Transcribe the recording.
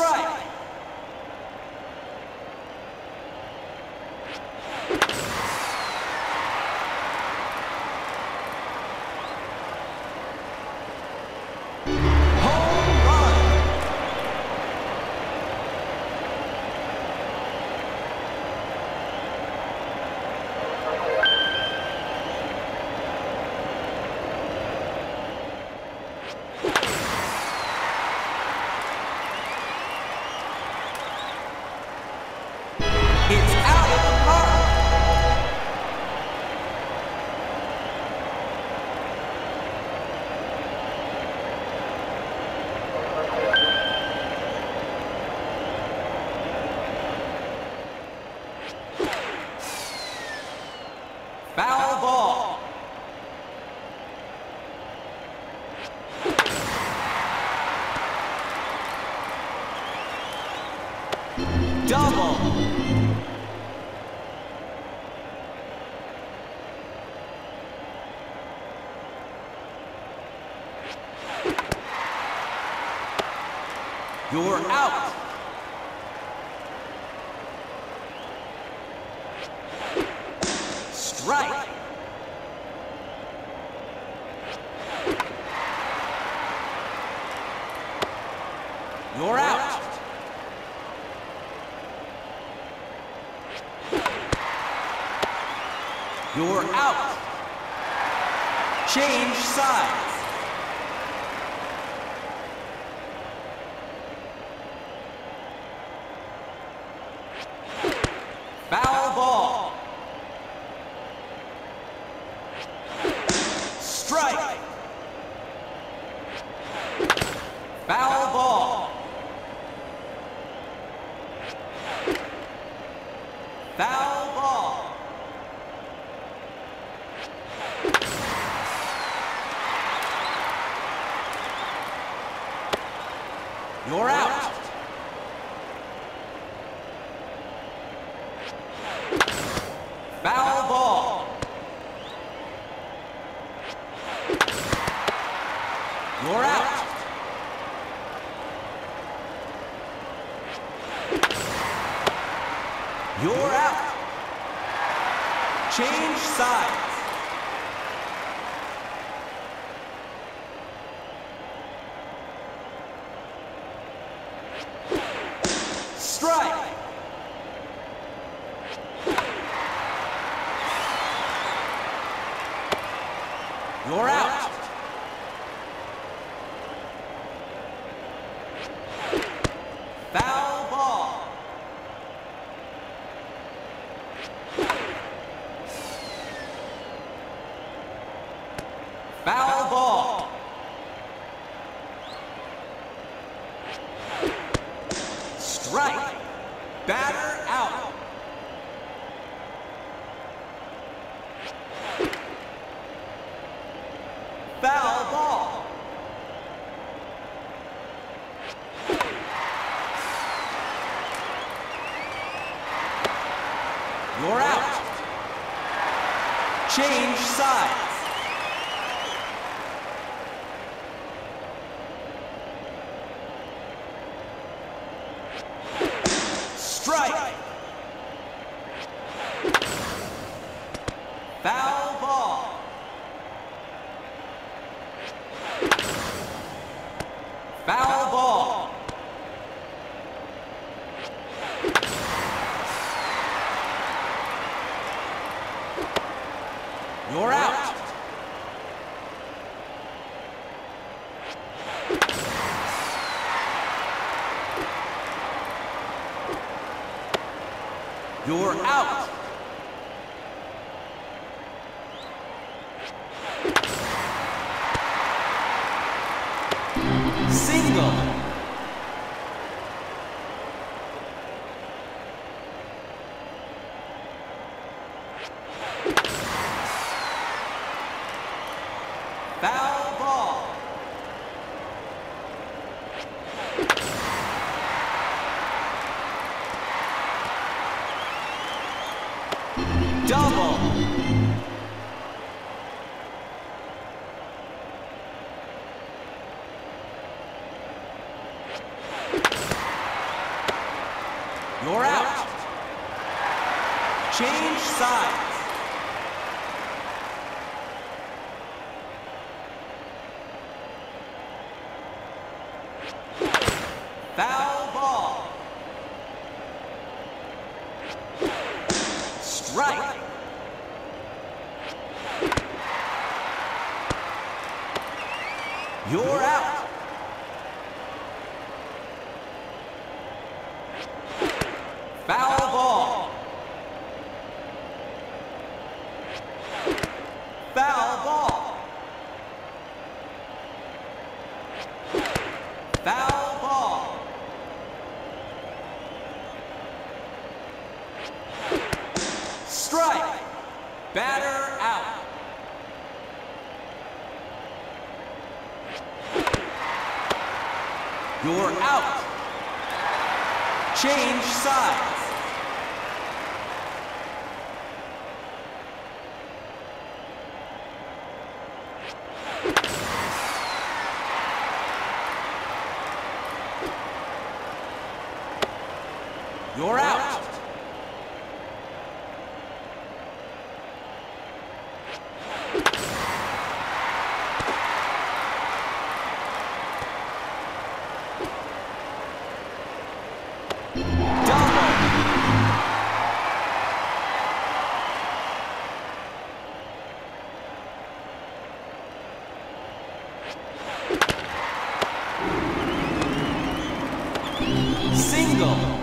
strike. Double. You're out. Strike. You're out. You're out. Change sides. Foul ball. Strike. Foul ball. Foul ball. You're out. Foul ball. You're out. You're out. Change sides. Strike. You're out. Foul ball. Foul ball. Strike. Batter out. Foul ball. You're out. Change sides. Strike. Foul ball. Foul ball. You're out. You're out. Single. Foul ball. Double. You're out. Change sides. Foul ball. Strike. You're out. Foul ball. Foul ball. Foul ball. Strike. Batter out. You're out. Change sides. You're out. Single.